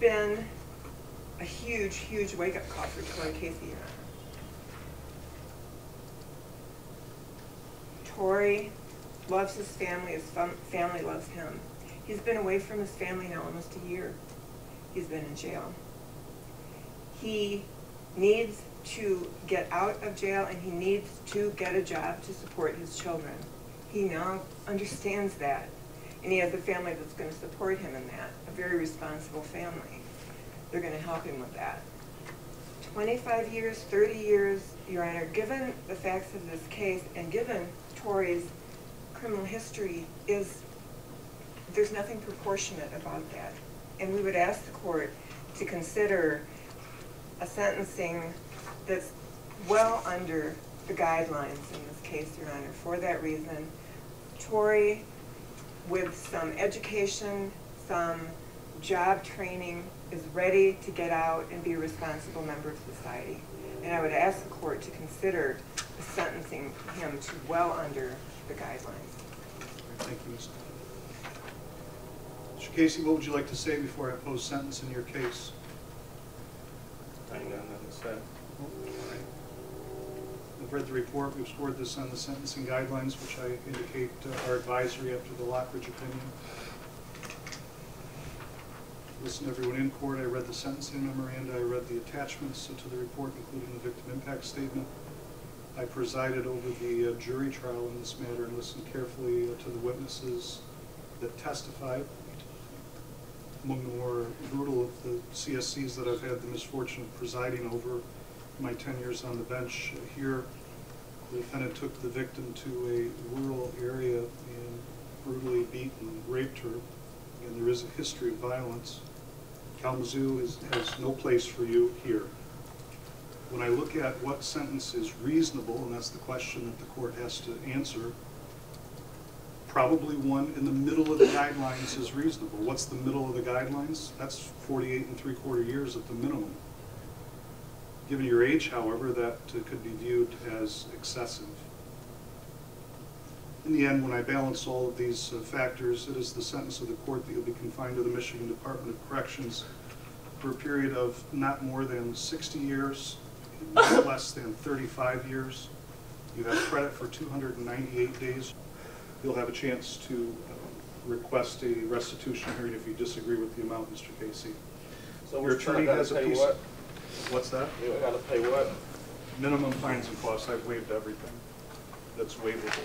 been a huge, huge wake-up call for Tory Casey, Tory loves his family, his family loves him. He's been away from his family now almost a year. He's been in jail. He needs to get out of jail and he needs to get a job to support his children. He now understands that. And he has a family that's gonna support him in that, a very responsible family. They're gonna help him with that. Twenty-five years, thirty years, Your Honor, given the facts of this case and given Tory's criminal history is, there's nothing proportionate about that. And we would ask the court to consider a sentencing that's well under the guidelines in this case, Your Honor. For that reason, Tory, with some education, some job training, is ready to get out and be a responsible member of society. And I would ask the court to consider sentencing him to well under the guidelines. Thank you, Ms. Mr. Casey, what would you like to say before I impose sentence in your case? I ain't got nothing to say. I've read the report, we've scored this on the sentencing guidelines, which I indicate uh, are advisory after the Lockridge opinion. Listened to everyone in court, I read the sentencing memoranda, I read the attachments to the report, including the victim impact statement. I presided over the uh, jury trial in this matter and listened carefully uh, to the witnesses that testified. Among the more brutal of the CSCs that I've had the misfortune of presiding over my ten years on the bench uh, here, the defendant took the victim to a rural area and brutally beat and raped her. And there is a history of violence. Kalamazoo is, has no place for you here. When I look at what sentence is reasonable, and that's the question that the court has to answer, probably one in the middle of the guidelines is reasonable. What's the middle of the guidelines? That's 48 and three quarter years at the minimum. Given your age, however, that uh, could be viewed as excessive. In the end, when I balance all of these uh, factors, it is the sentence of the court that you'll be confined to the Michigan Department of Corrections for a period of not more than 60 years, not less than 35 years. You have credit for 298 days. You'll have a chance to uh, request a restitution hearing if you disagree with the amount, Mr. Casey. So Your which one I attorney has a piece. what? What's that? You gotta pay what? Minimum fines and costs, I've waived everything that's waivable.